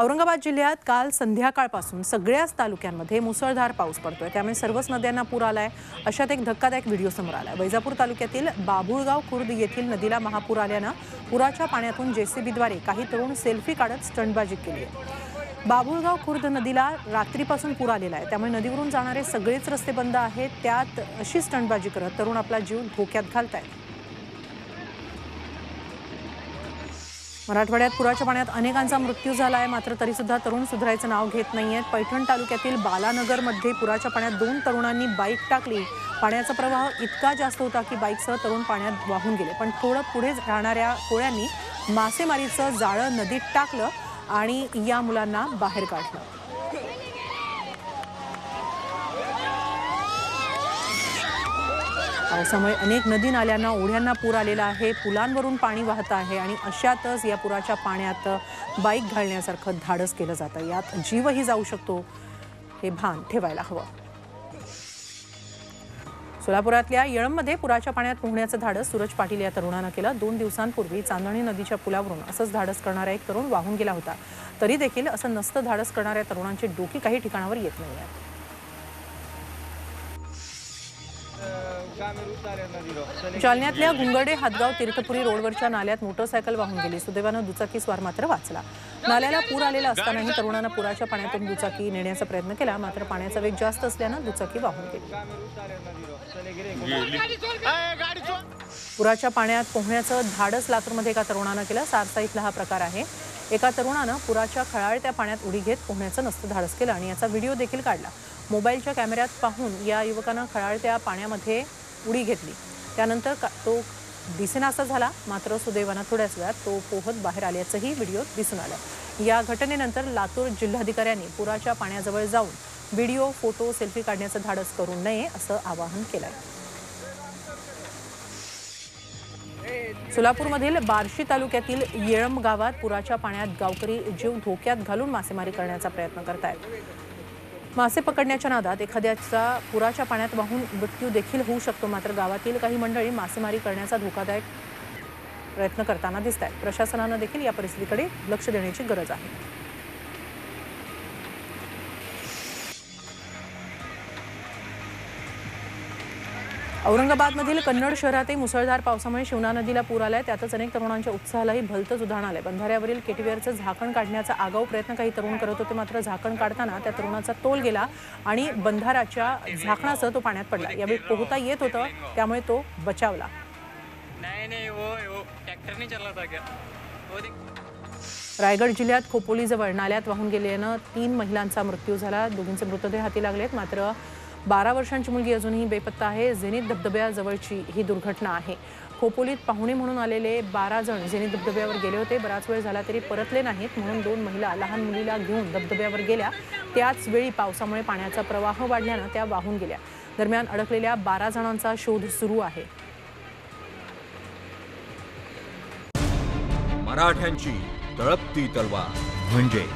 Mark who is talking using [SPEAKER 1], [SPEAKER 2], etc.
[SPEAKER 1] औरंगाबाद जिल्ह्यात काल संध्याकाळपासून सगळ्याच तालुक्यांमध्ये मुसळधार पाऊस पडतोय. त्यामुळे सर्वच नद्यांना पूर आलाय. अशात एक धक्कादायक व्हिडिओ समोर आलाय. वैजापूर तालुक्यातील बाभुळगाव खुर्द येथील नदीला महापूर आल्यानं पुराच्या पाण्यातून जेसीबीद्वारे काही तरुण सेल्फी काढत स्टंटबाजी केली आहे. बाभुळगाव खुर्द नदीला रात्रीपासून पूर आलेला आहे. त्यामुळे नदीवरून जाणारे सगळेच रस्ते बंद आहेत. त्यात अशी स्टंटबाजी करत तरुण आपला जीव धोक्यात घालतायत. मराठवाड्यात पुराच्या पाण्यात अनेकांचा मृत्यू झाला आहे मात्र तरी सुद्धा तरुण सुधारायचं नाव घेत नाही आहेत पैठण तालुक्यातील बालानगरमध्ये पुराच्या पाण्यात दोन तरुणांनी बाईक टाकली. पाण्याचा प्रवाह इतका जास्त होता की बाईकसह तरुण पाण्यात वाहून गेले. पण थोडं पुढे राहणाऱ्या कोळ्यांनी मासेमारीचं जाळं नदीत टाकलं आणि या मुलांना बाहेर काढलं. पावसामुळे अनेक नदी नाल्यांना ओढ्यांना पूर आलेला आहे. पुलांवरून पाणी वाहत आहे आणि अशातच या पुराच्या पाण्यात बाईक घालण्यासारखं धाडस केलं जातं यात जीवही जाऊ शकतो हे भान ठेवायला हवं. सोलापुरातल्या येळंबमध्ये पुराच्या पाण्यात पोहण्याचं धाडस सूरज पाटील या तरुणानं केलं. दोन दिवसांपूर्वी चांदणी नदीच्या पुलावरून असंच धाडस करणारा एक तरुण वाहून गेला होता. तरी देखील असं नसतं धाडस करणाऱ्या तरुणांची डोकी काही ठिकाणावर येत नाही जालन्यातल्या गुंगडे हातगाव तीर्थपुरी रोडवरच्या नाल्यात मोटरसायकल वाहून गेली. सुदैवानं दुचाकी स्वार मात्र वाचला. नाल्याला पूर आलेला असतानाही तरुणानं पुराच्या पाण्यातून दुचाकी नेण्याचा प्रयत्न केला. मात्र पाण्याचा वेग जास्त असल्यानं दुचाकी वाहून गेली. पुराच्या पाण्यात पोहण्याचं धाडस लातूरमध्ये एका तरुणानं केलं. सारसा इथला हा प्रकार आहे. एका तरुणानं पुराच्या खळाळत्या पाण्यात उडी घेत पोहण्याचं नसतं धाडस केलं आणि याचा व्हिडिओ देखील काढला. मोबाईलच्या कॅमेऱ्यात पाहून या युवकानं खळाळत्या पाण्यामध्ये उडी घेतली. त्यानंतर का- तो दिसेनासा झाला. मात्र सुदैवानं थोड्याच वेळात तो पोहत बाहेर आल्याचंही व्हिडिओ दिसून आलं. या घटनेनंतर लातूर जिल्हाधिकाऱ्यांनी पुराच्या पाण्याजवळ जाऊन व्हिडिओ फोटो सेल्फी काढण्याचं धाडस करू नये असं आवाहन केलं सोलापूरमधील बार्शी तालुक्यातील येळंब गावात पुराच्या पाण्यात गावकरी जीव धोक्यात घालून मासेमारी करण्याचा प्रयत्न करतायत. मासे पकडण्याच्या नादात एखाद्याचा पुराच्या पाण्यात वाहून मृत्यू देखील होऊ शकतो. मात्र गावातील काही मंडळी मासेमारी करण्याचा धोकादायक प्रयत्न करताना दिसत आहेत प्रशासनानं देखील या परिस्थितीकडे लक्ष देण्याची गरज आहे. औरंगाबादमधील कन्नड शहरातही मुसळधार पावसामुळे शिवना नदीला पूर आलाय. त्यातच अनेक तरुणांच्या उत्साहालाही भलतंच उधाण आलंय. बंधाऱ्यावरील केटीवेअरचं झाकण काढण्याचा आगाऊ प्रयत्न काही तरुण करत होते. मात्र झाकण काढताना त्या तरुणाचा तोल गेला आणि बंधाराच्या झाकणासह तो पाण्यात पडला. यावेळी पोहता येत होतं त्यामुळे तो बचावला.
[SPEAKER 2] क्या वो देख
[SPEAKER 1] रायगड जिल्ह्यात खोपोलीजवळ नाल्यात वाहून गेल्यानं तीन महिलांचा मृत्यू झाला. दोघींचे मृतदेह हाती लागलेत. मात्र बारा वर्षांची मुलगी अजूनही बेपत्ता आहे. झेनीत धबधब्याजवळची ही दुर्घटना आहे. खोपोलीत पाहुणे म्हणून आलेले बारा जण झेनीत धबधब्यावर गेले होते. बराच वेळ झाला तरी परतले नाहीत. म्हणून दोन महिला लहान मुलीला घेऊन धबधब्यावर गेल्या. त्याच वेळी पावसामुळे पाण्याचा प्रवाह वाढल्यानं त्या वाहून गेल्या. दरम्यान अडकलेल्या बारा जणांचा शोध सुरू आहे.
[SPEAKER 3] मराठ्यांची तळपती तलवार म्हणजे